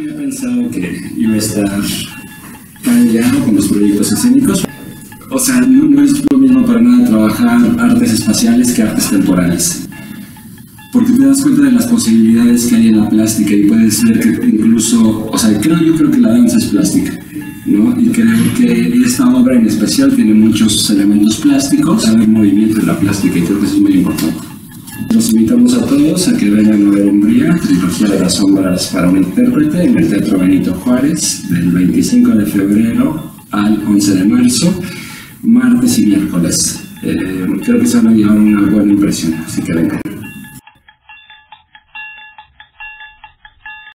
pensado que iba a estar tan con los proyectos escénicos. O sea, no, es lo mismo para nada trabajar artes espaciales que artes temporales. Porque te das cuenta de las posibilidades que hay en la plástica y puedes ver que incluso, o sea, creo yo creo que la danza es plástica. ¿no? Y creo que esta obra en especial tiene muchos elementos plásticos, hay movimiento de la plástica y creo que eso es muy importante. Los invitamos a todos a que vengan a ver Umbría, Trilogía de las Sombras para un intérprete, en el Teatro Benito Juárez, del 25 de febrero al 11 de marzo, martes y miércoles. Eh, creo que se van a llevar una buena impresión, así que vengan.